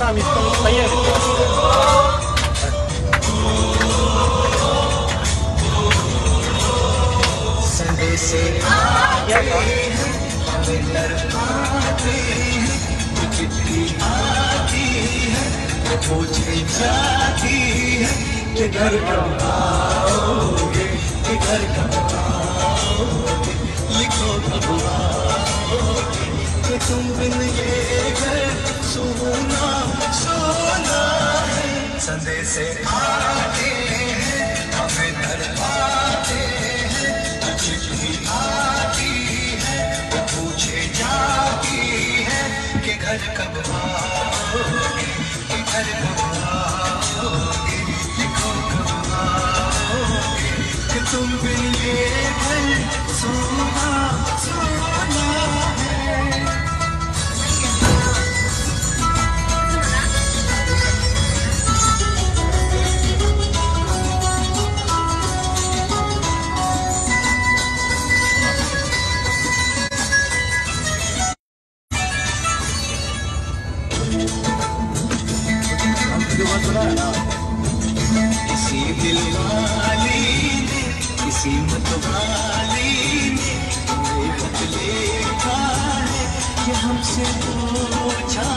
sam isto na jeziku. पूछे जाती है किधर कब आओगे किधर कब आओगे लिखो कब आओगे कि तुम बिन ये घर सोना सोना है। संदेश आते हैं हमें डरवाते हैं। चिट्ठी आती है, वो पूछे जाती है कि घर कब आओगे, कि घर कब किसी दिल वाली ने किसी मत वाली ने बदले है हमसे पूछा